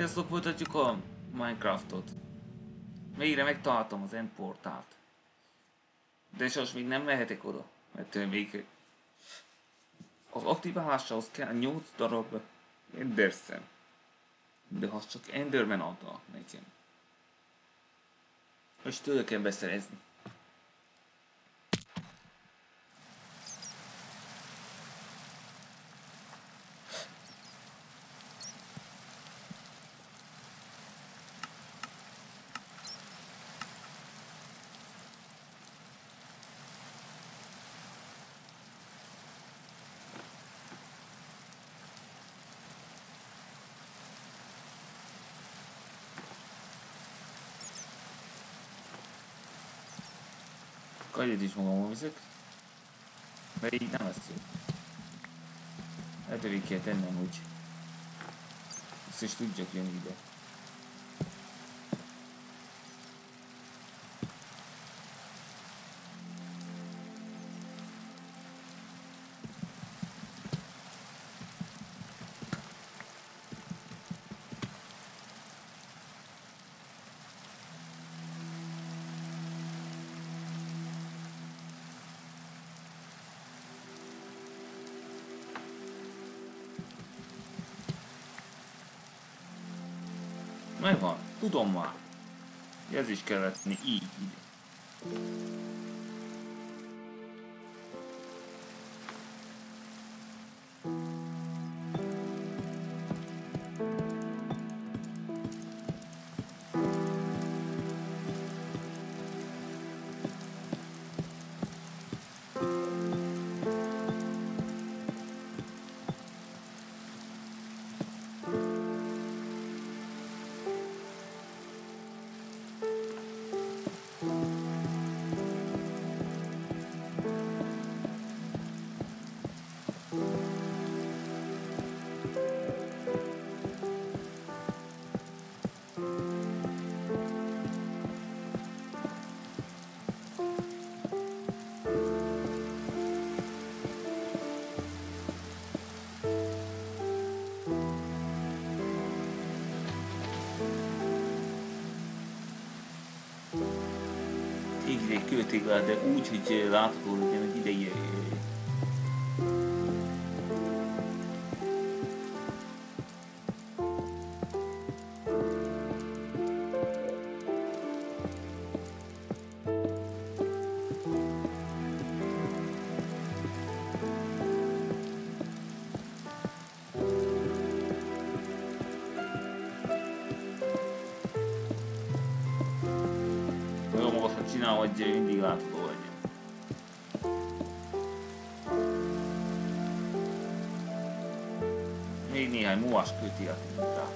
Sziasztok, folytatjuk a Minecraftot. Végre megtaláltam az endportált. De most még nem mehetek oda, mert még az aktiváláshoz kell 8 darab enderszem. De az csak enderman adta nekem. És tőle kell beszerezni. Kajét is magamon viszek. Mert így nem lesz jó. Hát végig kell tennem, hogy ezt is tudjak jönni ide. Megvan, tudom már. Ez is kellett így. Égre egy kőtéglát, de úgy, hogy látható Még néhány múlás köti a rá.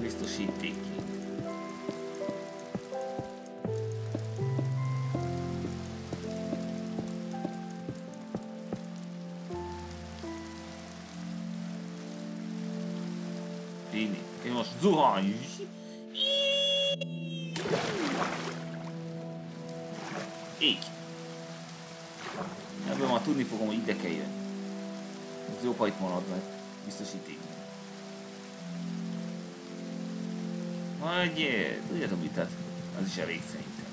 Biztosíték ki. Fini. Én most Ha itt marad, mert biztosíték. Vagy, tudjátok mit, tehát az is elég szerintem.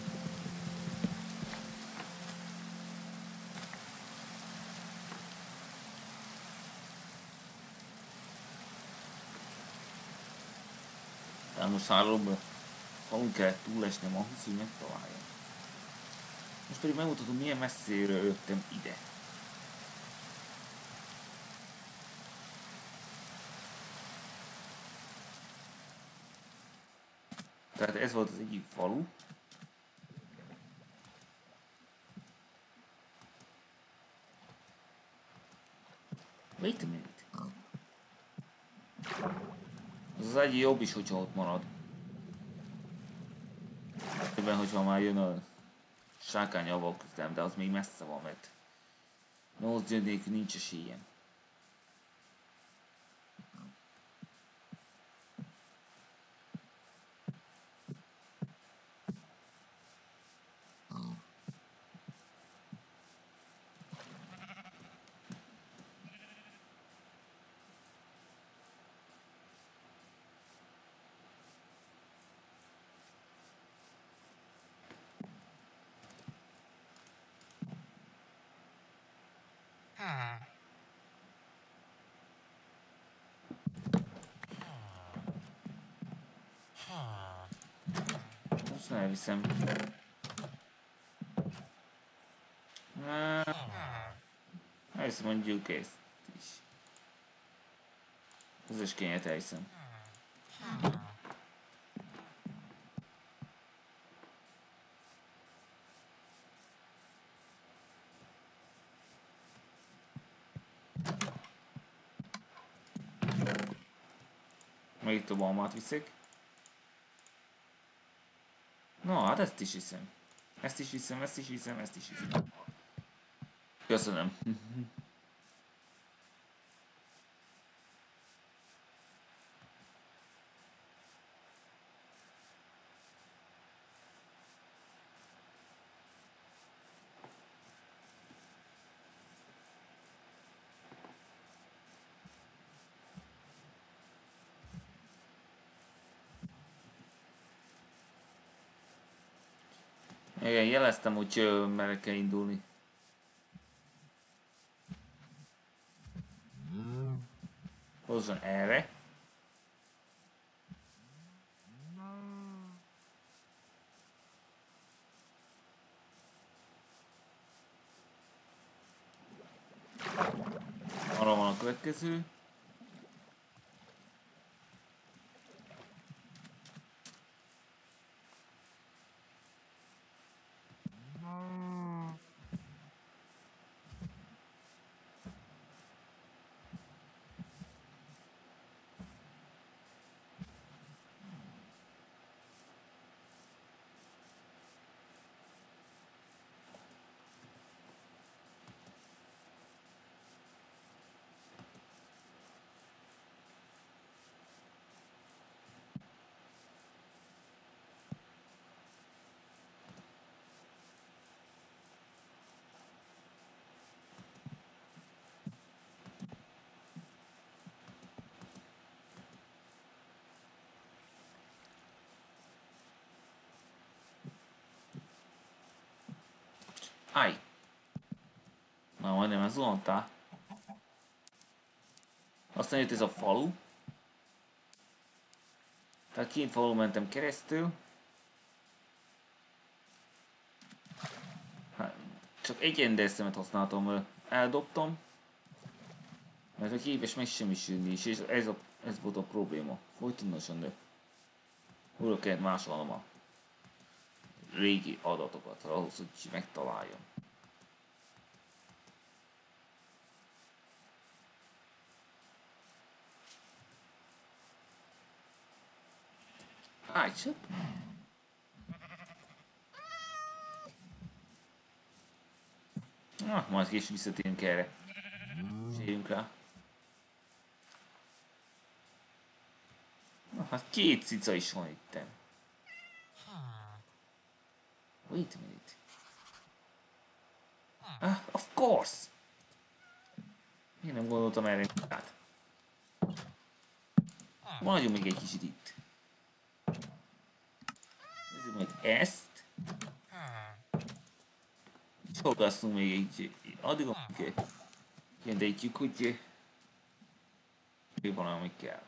Tehát most három falun kell túlesnem ahhoz, hogy megtaláljam. Most pedig megmutatom, milyen messzire jöttem ide. Tehát ez volt az egyik falu. Wait a minute. Az az egy jobb is, hogyha ott marad. Ebben, hogyha már jön a sárkány avak köztem, de az még messze van, mert Nose nincs esélyem. Most elviszem. Elviszem mondjuk ezt is. Az is kényet almát viszek. Na, hát ezt is hiszem. Ezt is hiszem, ezt is hiszem, ezt is hiszem. Köszönöm. Igen, jeleztem, hogy merre kell indulni. Hozzon erre. Arra van a következő. Mm-hmm. Aj! Na, majdnem elzuhantál. Aztán jött ez a falu. Tehát két falu mentem keresztül. Hát, csak egy enderszemet használtam, eldobtam. Mert a képes megsemmisülni is, és ez, a, ez volt a probléma. Folytonosan, de... Hol kellett másolnom a régi adatokat ahhoz, hogy megtaláljam. Csak. Ah, majd később visszatérünk erre. Sérjünk rá. Na, hát két cica is van itten. Wait a minute. Ah, of course! Én nem gondoltam erre hát. Maradjunk még egy kicsit itt. Majd ezt. Szolgászunk még egy... Addig amíg kérdejtjük, hogy... Mi van, ami kell.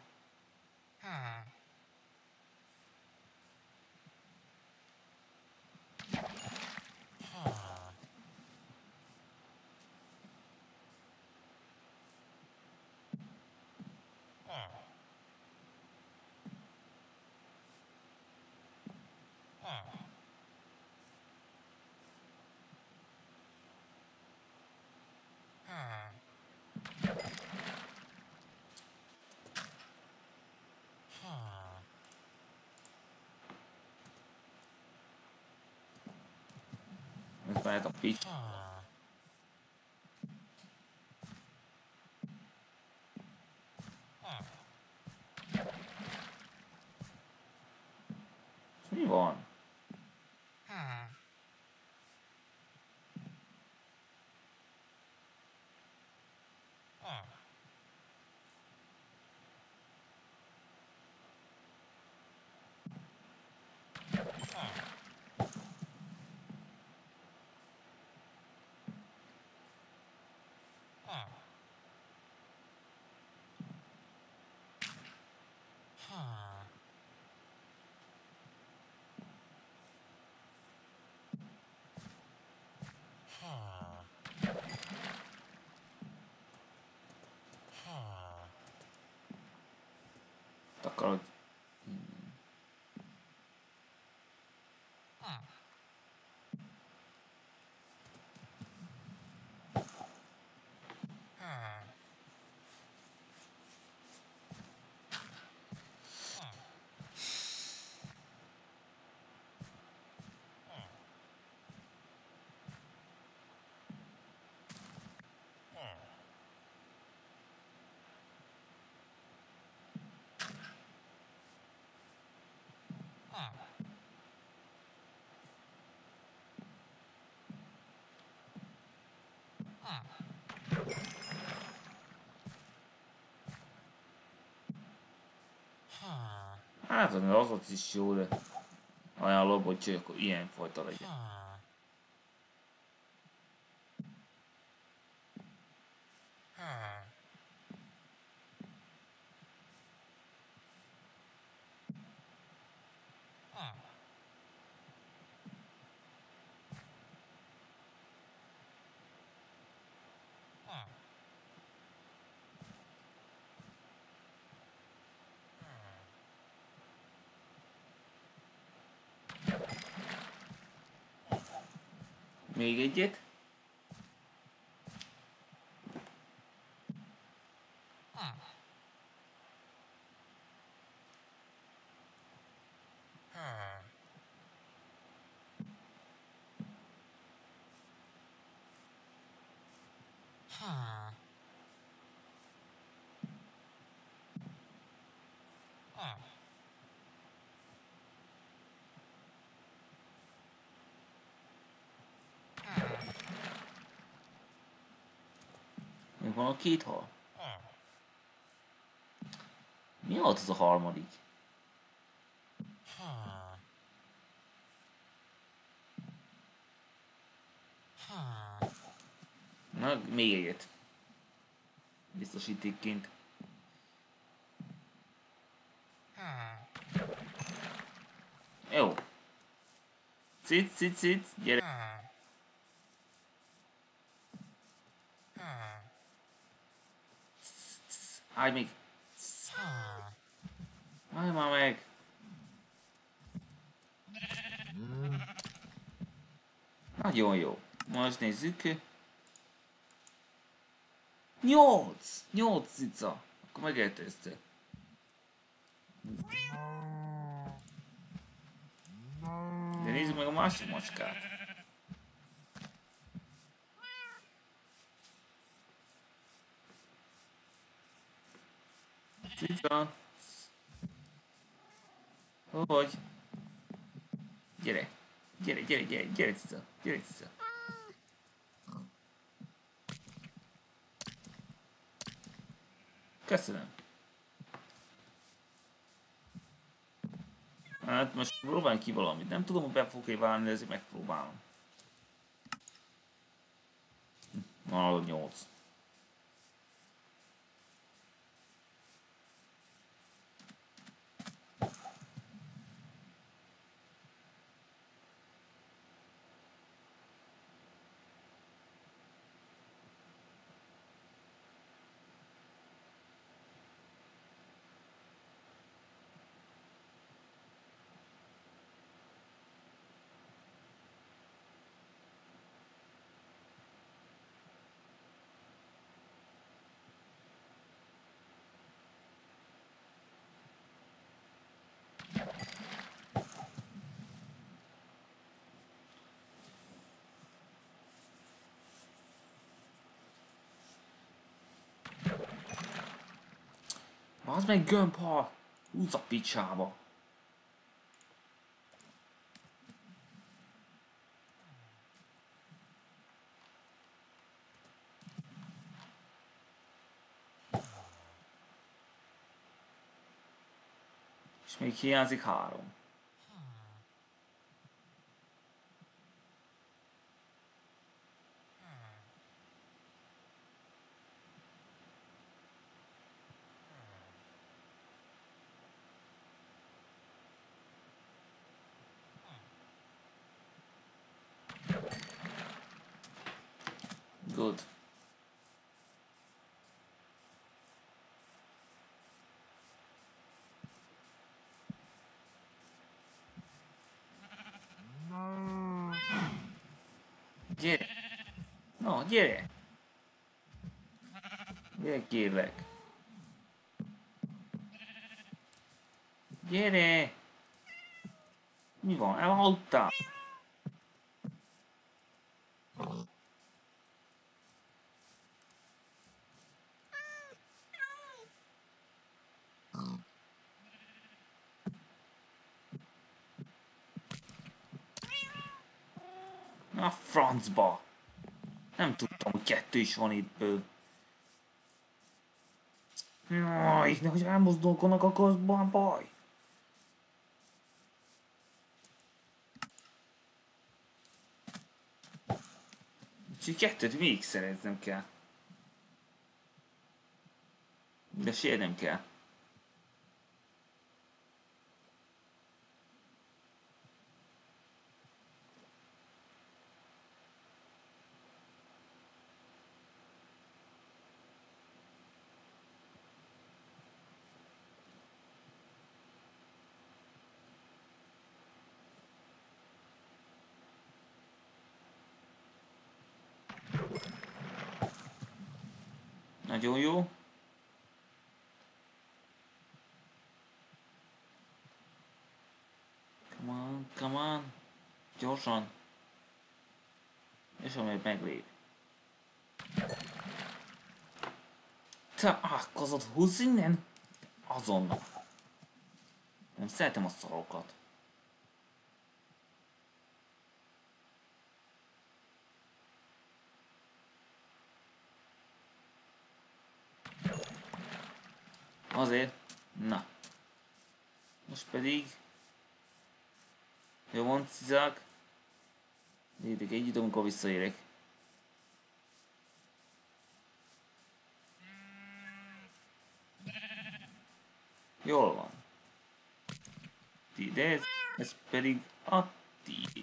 Ez lehet a はあ。はあ。だから Hát, az ott is jó, de ajánlom, hogy csak ilyen fajta legyen. Még egyet. Még van a két hal. Mi volt az a harmadik? Na, még egyet. Biztosítékként. Jó. Cic, cic, cic, gyere. Állj még! Állj már meg! Nagyon jó. Most nézzük. Nyolc! Nyolc cica. Akkor megeltőzte. De nézzük meg a másik macskát. Cica. Hogy? Gyere. Gyere, gyere, gyere, gyere, cica. Gyere, cica. Köszönöm. Hát most próbáljunk ki valamit. Nem tudom, hogy be fog-e válni, de ezért megpróbálom. Na, 8. Az meg gömbhal! Húz a picsába! És még hiányzik három. Good. Gyere! No, gyere! Gyere, kérlek! Gyere! Mi van? Elaludtál? A francba! Nem tudtam, hogy kettő is van itt. Jaj, nehogy elmozdulkodnak a közben baj. Úgyhogy kettőt végig szereznem kell. De sérnem kell. Nagyon jó. Come on, come on. Gyorsan. És amely meglép. Te ákozod, húzz innen! Azonnal. Nem szeretem a szarokat. Azért. Na. Most pedig... Jó van, cizák. Nézzük egy idő, amikor visszaérek. Jól van. Tiéd ez, ez pedig a tiéd.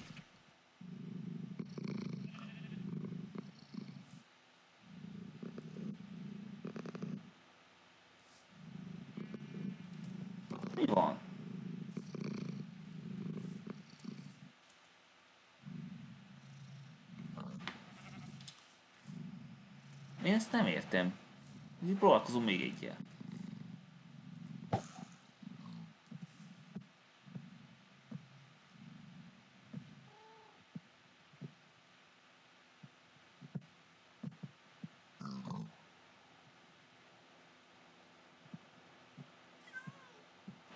Értem. Így próbálkozom még egyel.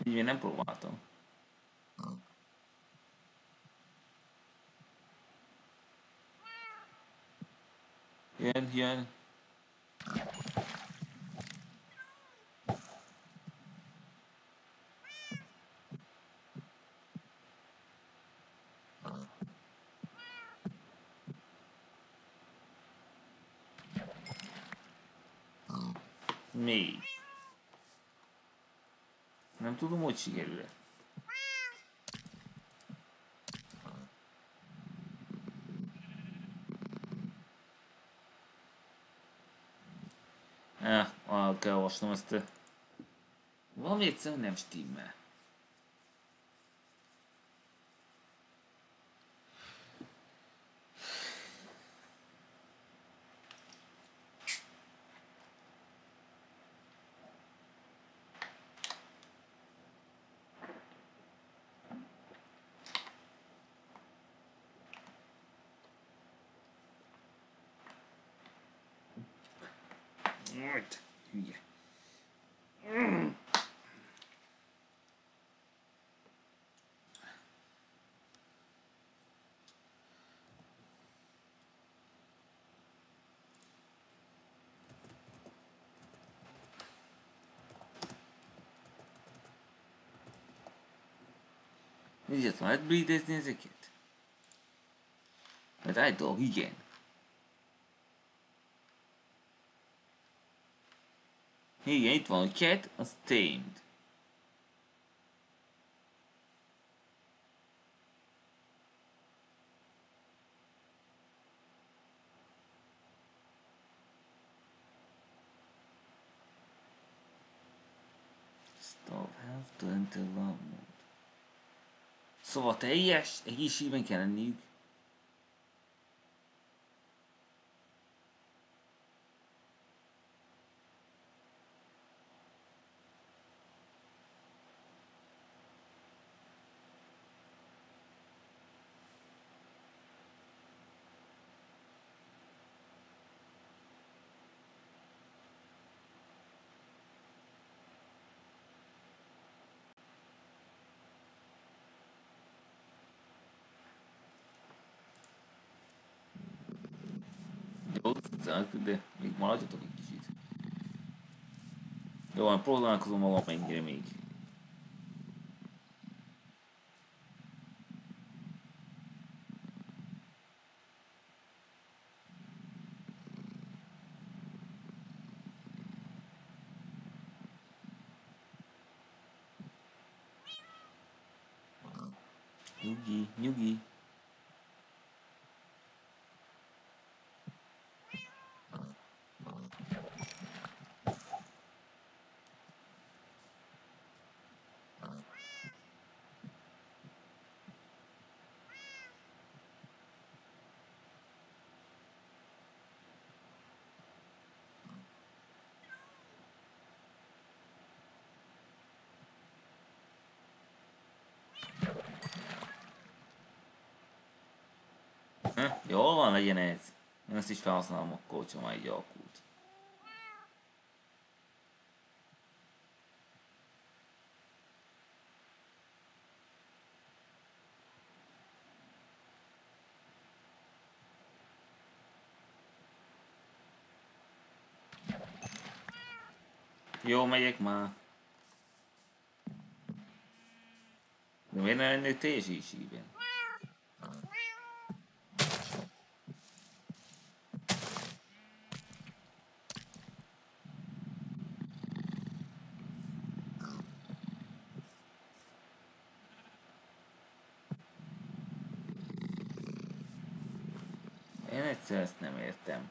Így még nem próbáltam. Jön, jön. Tudom, hogy sikerül-e. Eh, el kell olvasnom ezt. Valami egyszerűen nem stimmel. Majd, hülye. Mm. Nézzet, lehet breedezni ezeket? Mert állítólag igen. Igen, itt van a cat, az tamed. Stop health to enter love mode. Szóval teljes egészségben kell lenniük. Jó, de még maradjatok egy kicsit. Jó, próbálkozom magam mennyire még. Van, legyen ez. Én ezt is felhasználom akkor, hogyha már így alakult. Jó, megyek már. De miért ne lennél te is így ezt nem értem.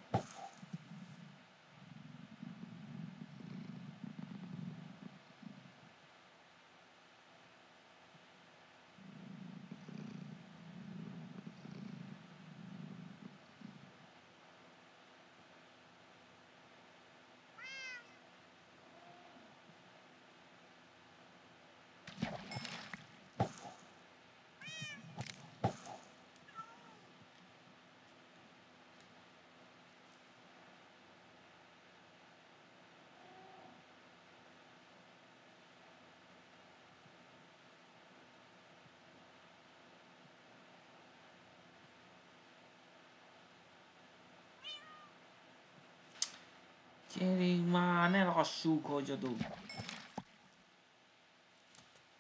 Gyerünk már, ne lassuk, hogy adunk.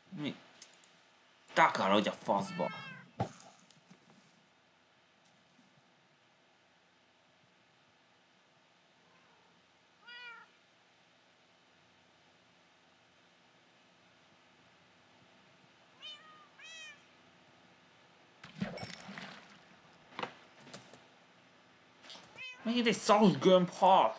Mi? Takarodj a faszba! Megint egy Gump hal!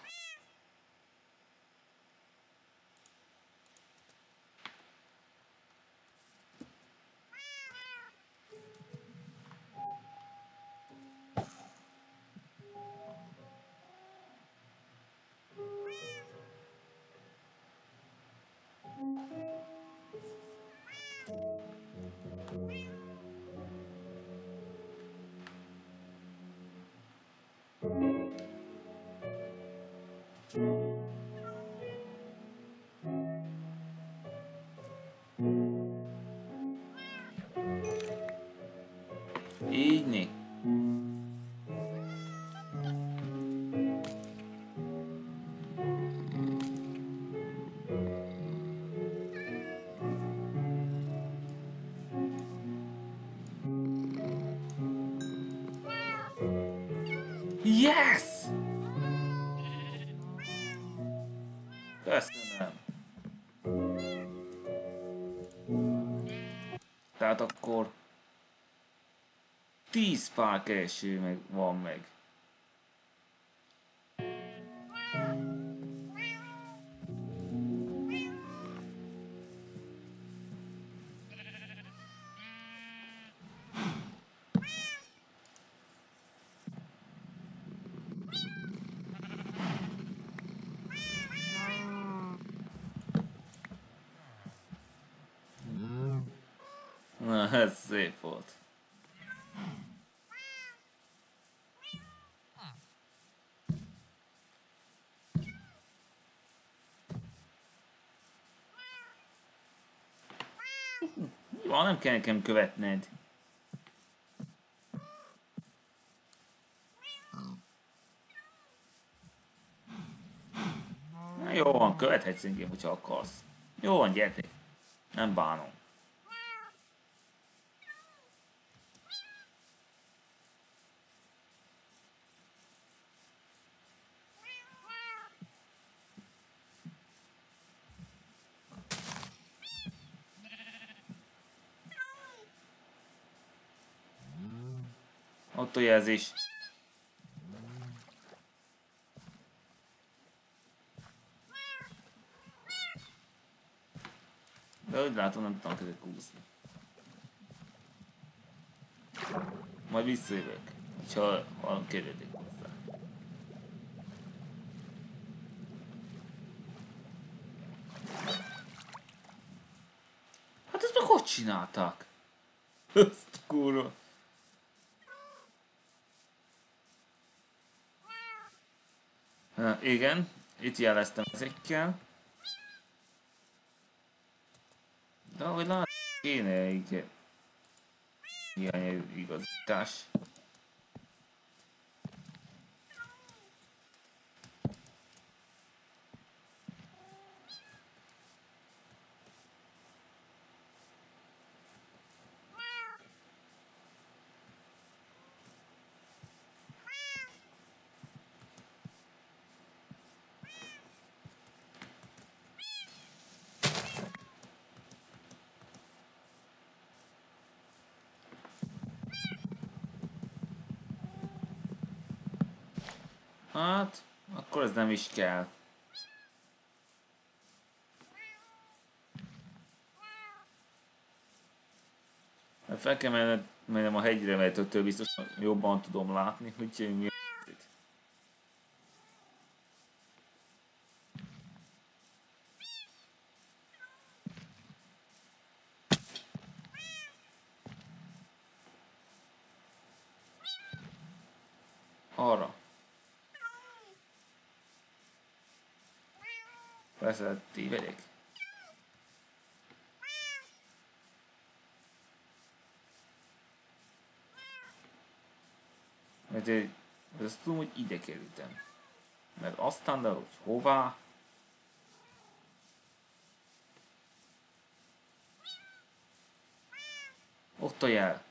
10 pár kereső meg van meg. Jó, nem kell nekem követned. Na jó van, követhetsz engem, hogyha akarsz. Jó van, gyertek. Nem bánom. Ott a jelzés. De úgy látom, nem tudnak ezek úszni. Majd visszajövök, ha, ha kérdezik hozzá. Hát ezt meg hogy csináltak? Ezt kurva. Igen, itt jeleztem ezekkel. De ahogy lát, kéne egy ilyen Hát, akkor ez nem is kell. Fel kell mennem a hegyre, mert öttől biztos jobban tudom látni, hogy mi Persze, tévedek. Mert én azt tudom, hogy ide kerültem. Mert aztán, de hogy hová, ott a jel.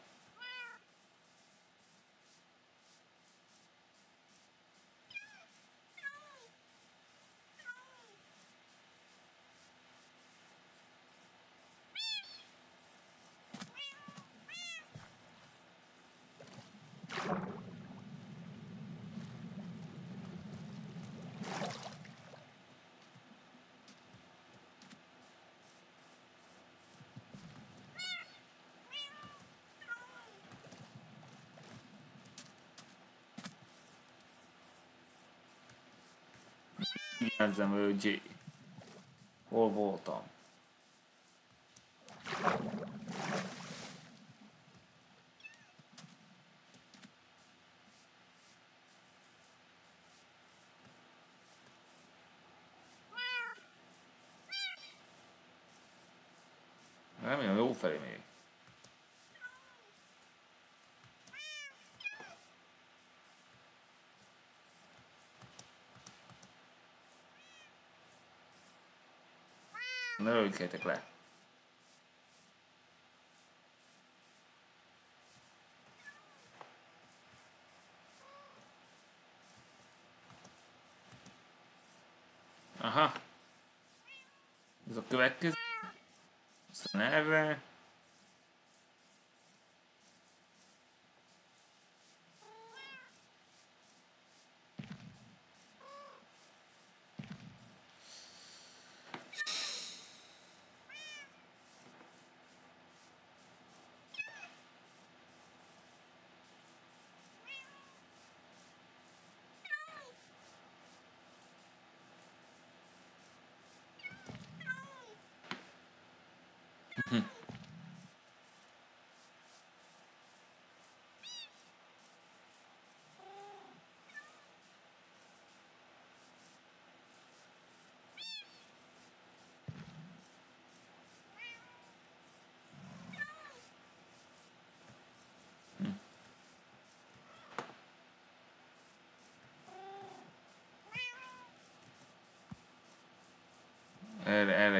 Nézzem, hogy hol voltam. Remélem jó felé még. Ne ölkéltek le. Aha. Ez a következő. Aztán erre.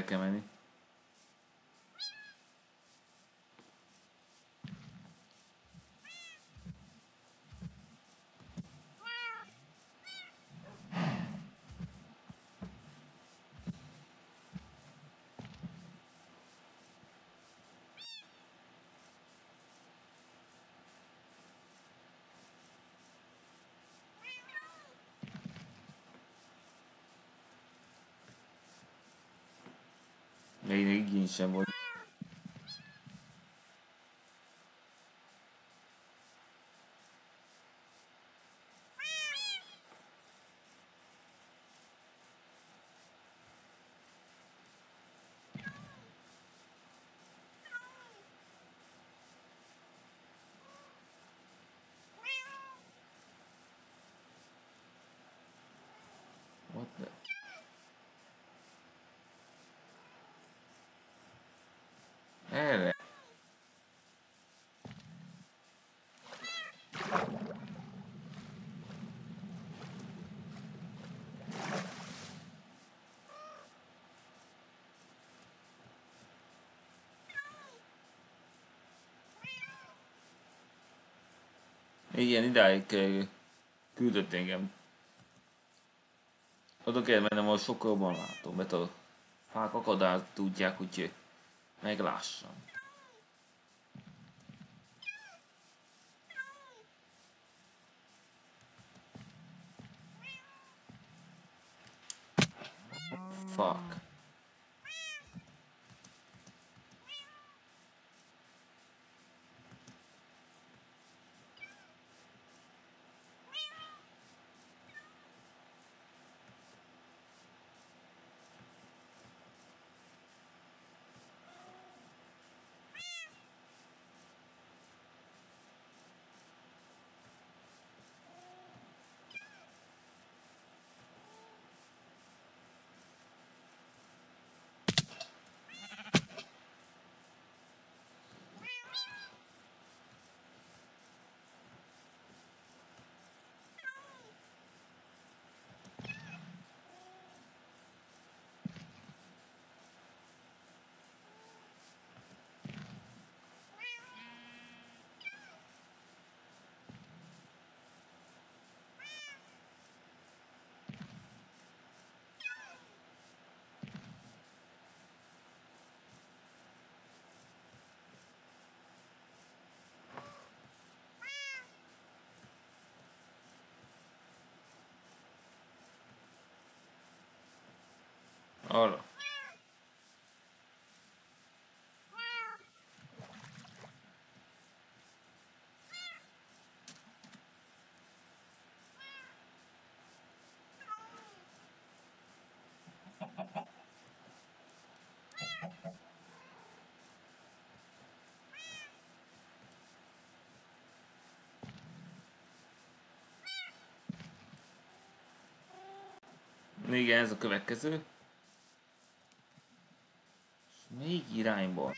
Kell menni. Még igény sem volt. Igen, idáig eh, küldött engem. Oda kell mennem, ahol sokkal jobban látom, mert a fák akadályt tudják, hogy meglássam. Arra. Igen, ez a következő. És még irányból.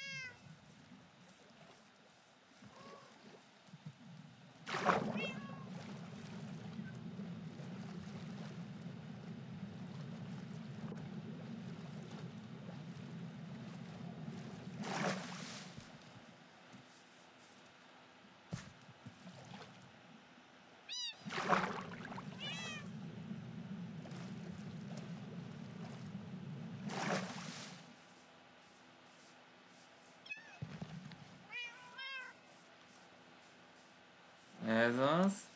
Ez az.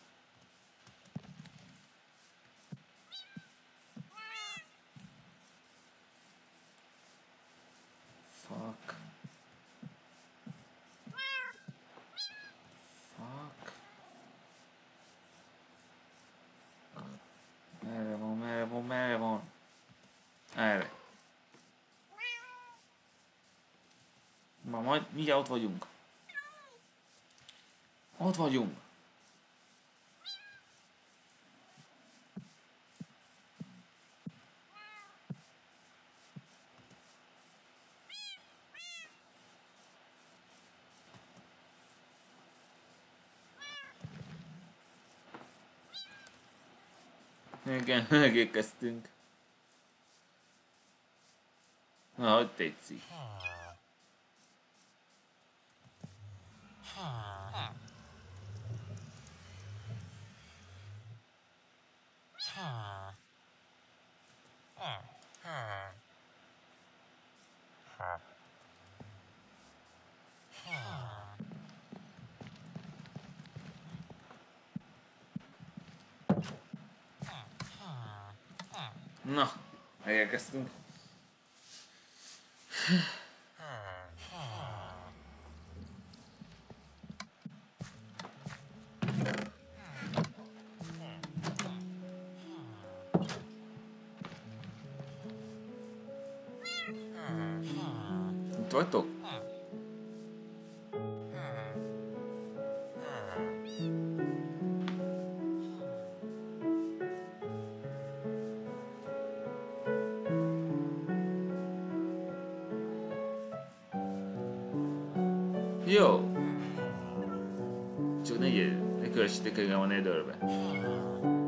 Fuck. Fuck. Merre van, merre van, merre van? Erre. Ma majd mindjárt ott vagyunk. Ott vagyunk. Igen, megérkeztünk. Na, hogy tetszik. Frankenstein. Jó. Csak ne, gyere- ne kövessétek engem a nedőrbe. Puskaport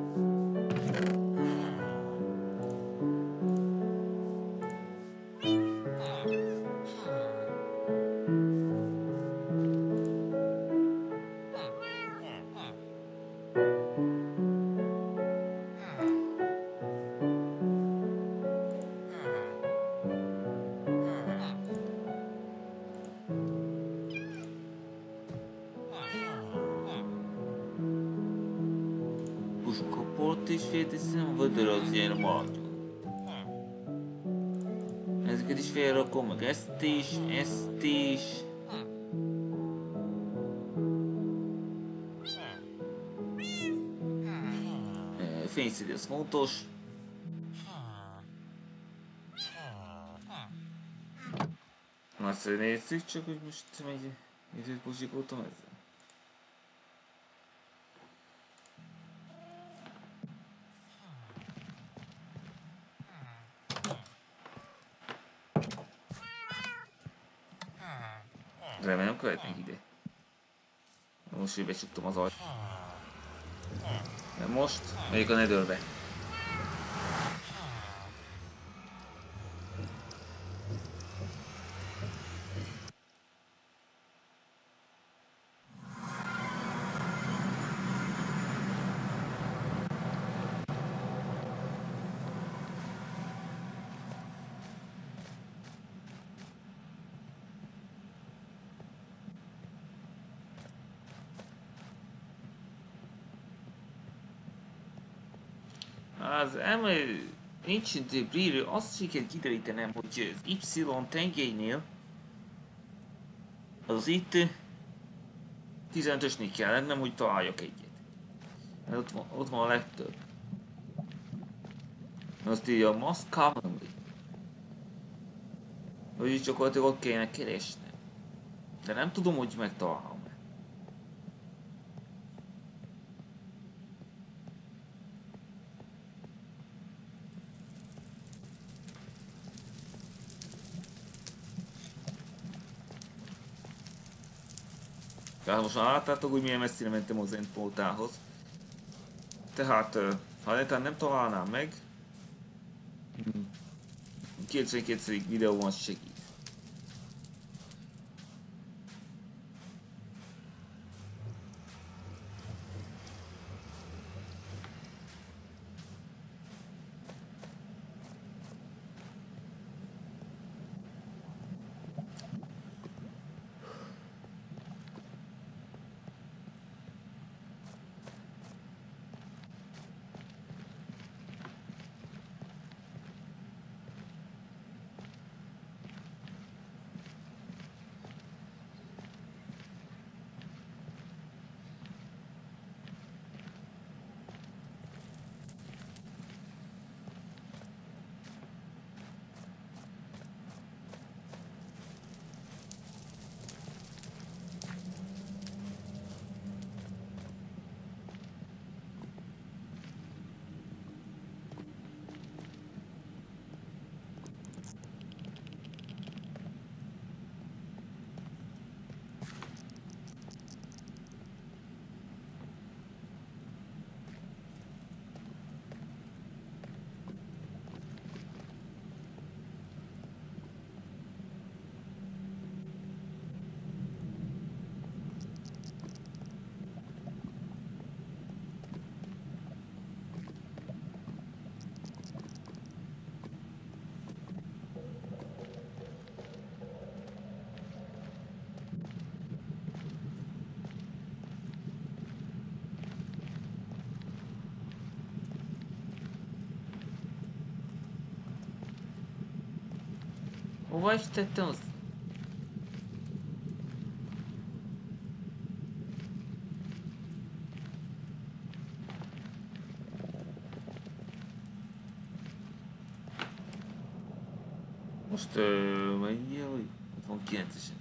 Fontos. Nagyszerű nézzük, csak hogy most megy időt buzsikoltam ezzel. Remélem követnek ide. Most, hogy becsuktam az ajtót. De most megyek a nedőrbe. Az emő nincs debris azt sikerült kiderítenem, hogy az Y tengelynél az itt 15-ösnél kell lennem, hogy találjak egyet. Mert ott van, ott van a legtöbb. Azt írja a most commonly. Vagyis gyakorlatilag ott kéne keresnem. De nem tudom, hogy megtalálom-e. Tehát most már láttátok, hogy milyen messzire mentem az endportálhoz. Tehát, ha netán nem találnám meg, 92. videóban segít. Watch Tetons. Mostra meia ali. Estão quentes.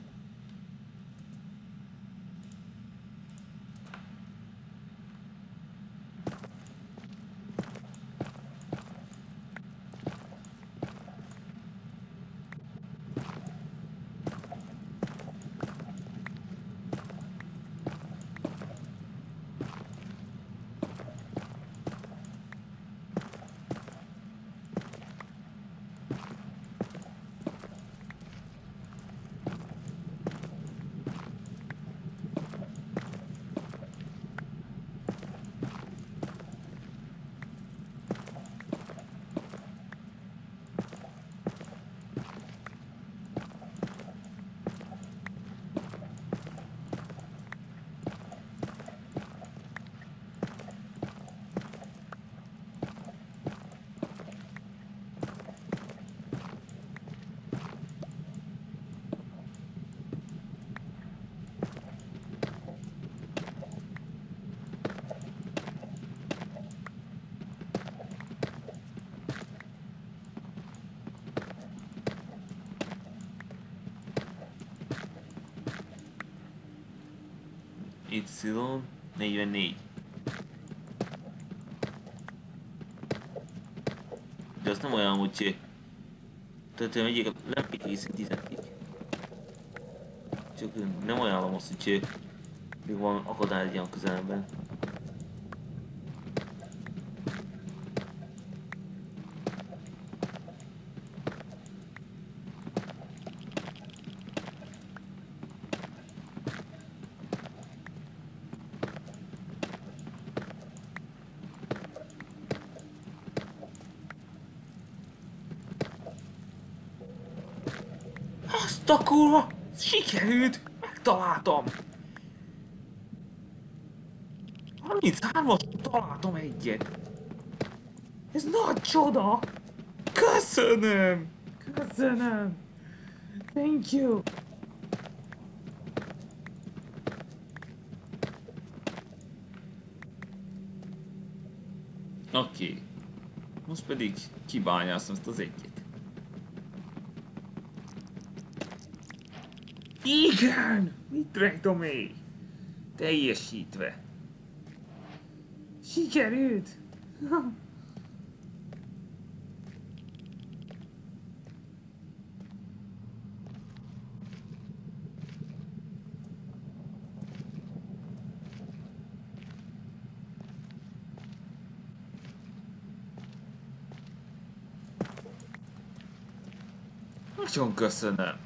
44. De azt nem olyan, hogy tehát megyék, nem egészen 10-ig. Csak nem ajánlom azt, hogy még van akadály egy ilyen közelben. Azt a kurva! Sikerült! Megtaláltam! 33-as találtam egyet! Ez nagy csoda! Köszönöm! Köszönöm! Thank you! Oké. Okay. Most pedig kibányászom ezt az egyet. Igen! Mit rektomé? Teljesítve. Sikerült! Nagyon köszönöm.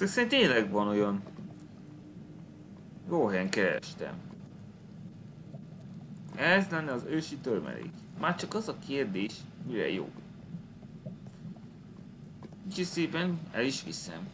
Ezt tényleg van olyan... Jó helyen kerestem. Ez lenne az ősi törmelék. Már csak az a kérdés, mire jó. Úgyhogy szépen el is viszem.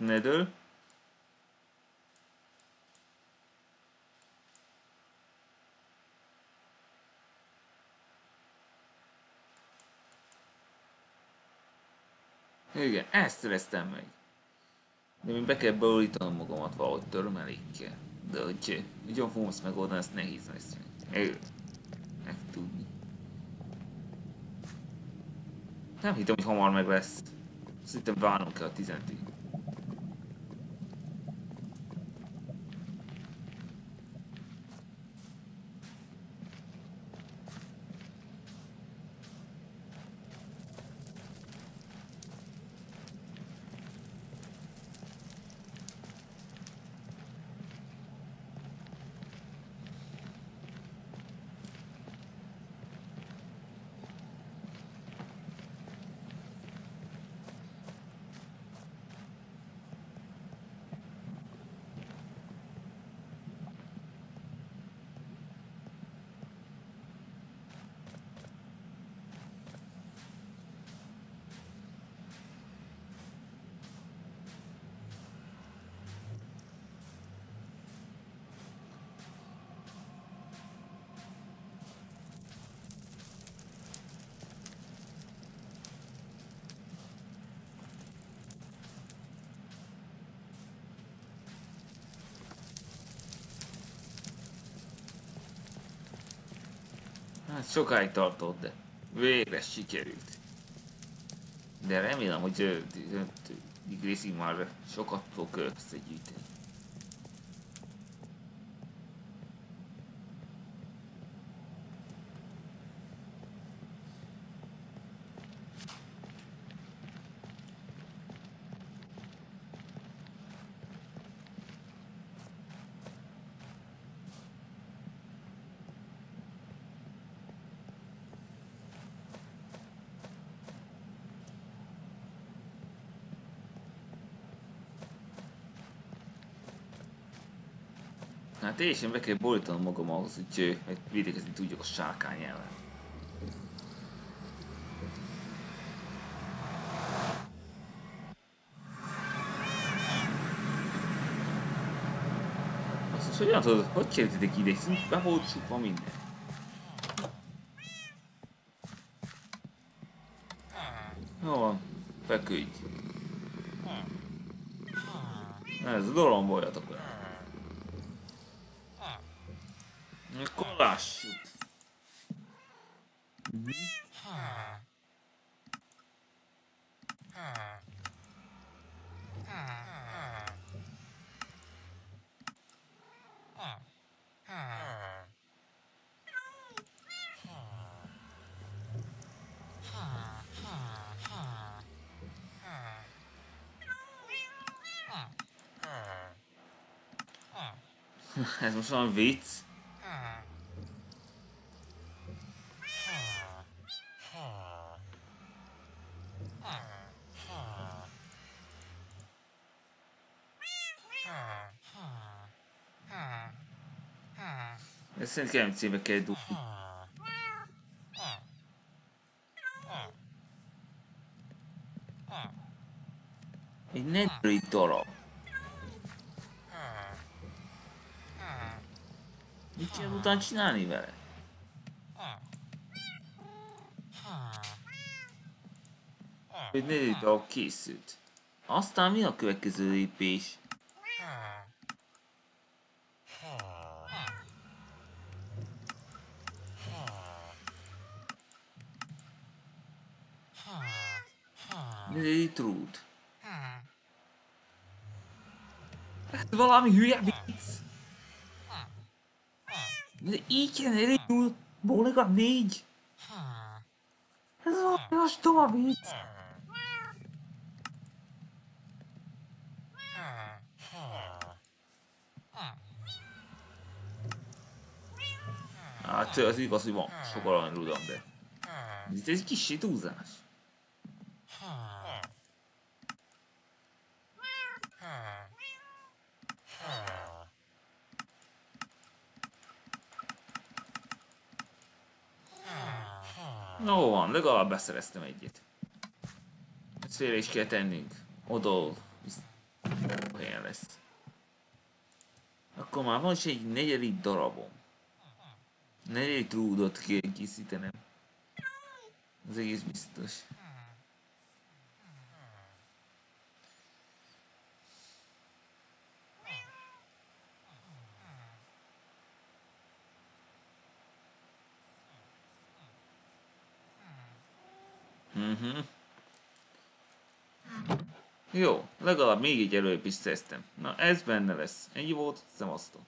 Nether. Igen, ezt szereztem meg. De még be kell beolítanom magamat valahogy törmelékkel. De hogy hogyan fogom ezt megoldani, ezt nehéz lesz. Meg tudni. Nem hittem, hogy hamar meg lesz. Szerintem várnom kell a 15 Hát sokáig tartott, de végre sikerült. De remélem, hogy Gracie már sokat fog összegyűjteni. Hát teljesen be kell borítanom magam ahhoz, hogy, hogy védekezni tudjak a sárkány ellen. Azt most hogyan tudod, hogy kértetek ide, hiszen be volt csukva minden. Jó van, feküdj. Ez a dolom voljatok vele. Akkor lássuk. Ez most valami vicc. Ez szerintem kemcébe kell dugni. Egy nedri darab. Mit kell utána csinálni vele? Egy nedri darab készült. Aztán mi a következő lépés? Trúd. Ez valami hülye. De így elindul, ból legalább négy. Ez valami ostoma vicc. Hát az igaz, hogy van sok aranyrudam, de ez egy kicsi túlzás. Jó van, legalább beszereztem egyet. Ezt félre is kell tennünk. Oda helyen lesz. Akkor már van is egy negyedik darabom. Negyedik trúdot kell készítenem. Az egész biztos. Jó, legalább még egy előbb is szereztem. Na ez benne lesz. Ennyi volt, szevasztok.